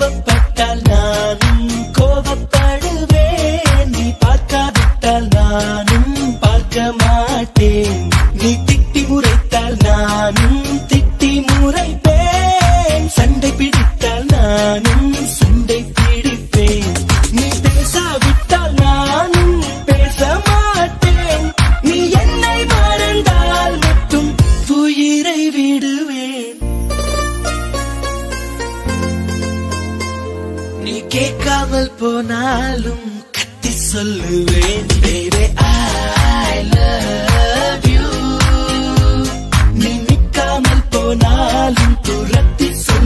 கோபப்பட்டால் நானும் கோபப்படுவேன் நீ பார்க்காவிட்டால் நானும் பார்க்க மாட்டேன் நீ திட்டி முறைத்தால் நானும் திட்டி முறைப்பேன். சண்டை பிடித்தால் நானும் சண்டை பிடிப்பேன். நீ பேசாவிட்டால் நானும் பேச மாட்டேன் நீ என்னை மறந்தால் மட்டும் உயிரை விடுவேன். உனக்கே காதல் போனாலும் கத்தி சொல்லுவேன் பேரே ஐ லவ் யூ நீ நிற்காமல் போனாலும் துரத்தி சொல்